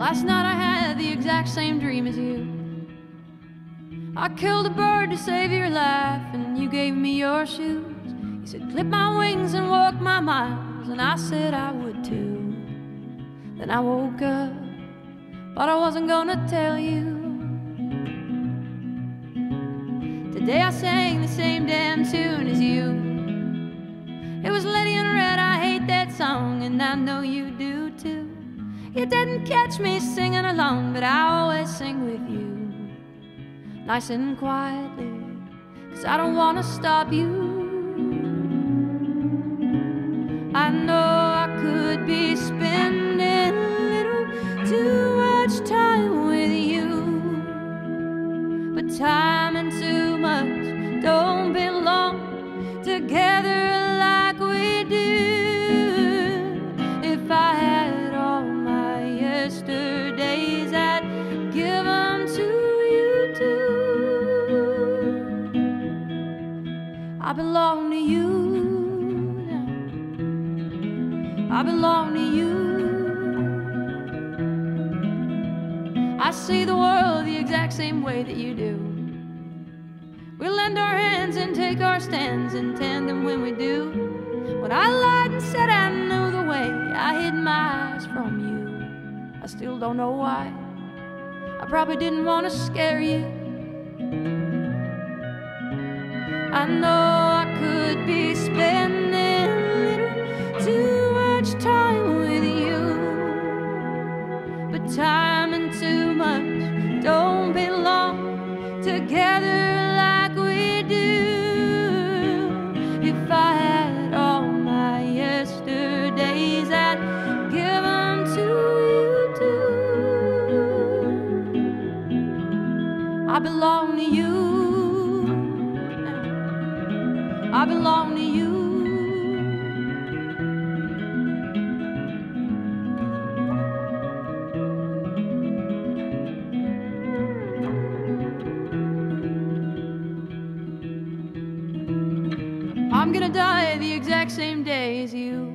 Last night I had the exact same dream as you. I killed a bird to save your life, and you gave me your shoes. You said, Clip my wings and walk my miles, and I said I would too. Then I woke up, but I wasn't gonna tell you. Today I sang the same damn tune as you. It was Lady in Red, I hate that song, and I know you do too. You didn't catch me singing along, but I always sing with you. Nice and quietly, cause I don't wanna stop you. I know I could be spending a little too much time with you, but time and too much don't belong I belong to you. I belong to you. I see the world the exact same way that you do. We lend our hands and take our stands in tandem when we do. When I lied and said I knew the way, I hid my eyes from you. I still don't know why. I probably didn't want to scare you. I know together like we do. If I had all my yesterdays, I'd give 'em to you too. I belong to you. I belong to you. I'm gonna die the exact same day as you.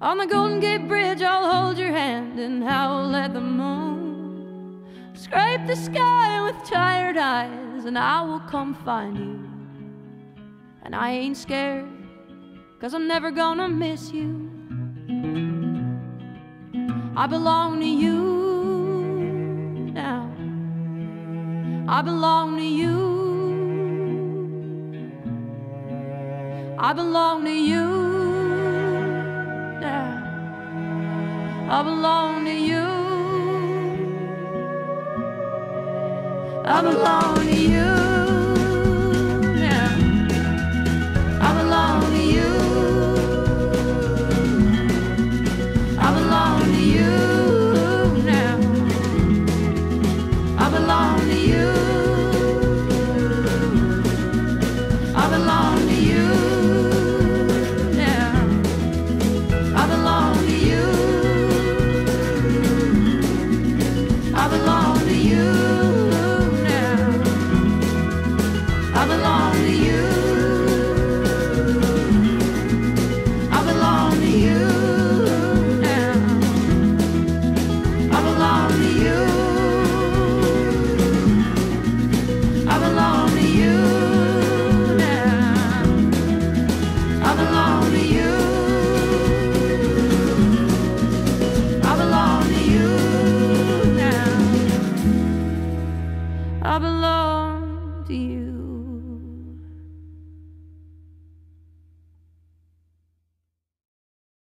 On the Golden Gate Bridge, I'll hold your hand and howl at the moon. Scrape the sky with tired eyes, and I will come find you. And I ain't scared, cause I'm never gonna miss you. I belong to you now. I belong to you. I belong to you now. I belong to you. I belong to you I belong to you.